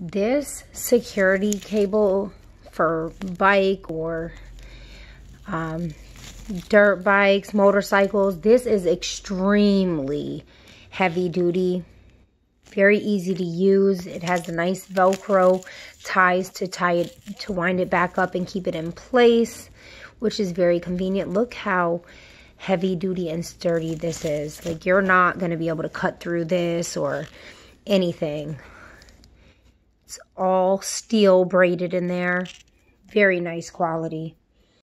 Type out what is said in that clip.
this security cable for bike or um, dirt bikes, motorcycles, this is extremely heavy duty. Very easy to use. It has the nice Velcro ties to tie it, to wind it back up and keep it in place, which is very convenient. Look how heavy duty and sturdy this is. Like you're not going to be able to cut through this or anything. All steel braided in there. Very nice quality.